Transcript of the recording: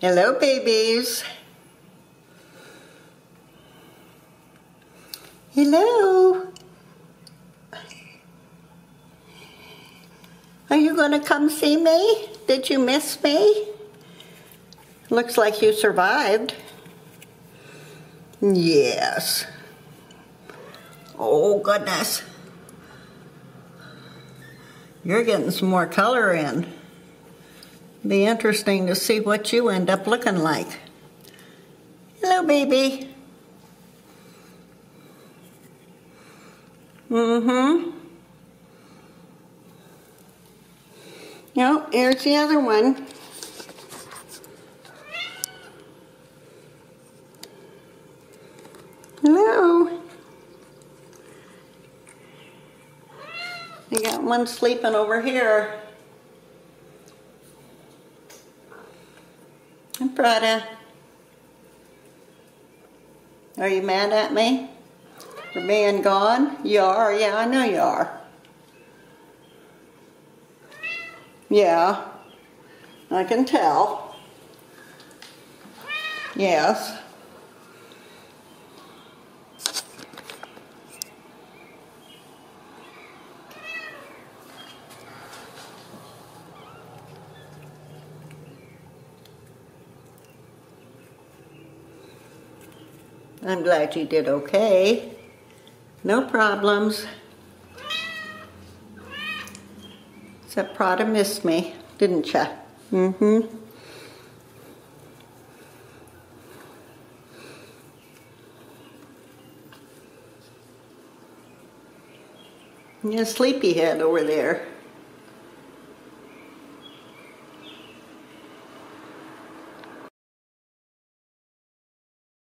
Hello, babies. Hello. Are you going to come see me? Did you miss me? Looks like you survived. Yes. Oh, goodness. You're getting some more color in. Be interesting to see what you end up looking like. Hello, baby. Mm-hmm. No, here's the other one. Hello. I got one sleeping over here. Prada. Are you mad at me for being gone? You are? Yeah, I know you are. Yeah, I can tell. Yes. I'm glad you did okay. No problems. Except Prada missed me, didn't ya? Mm-hmm. Yeah, sleepyhead over there.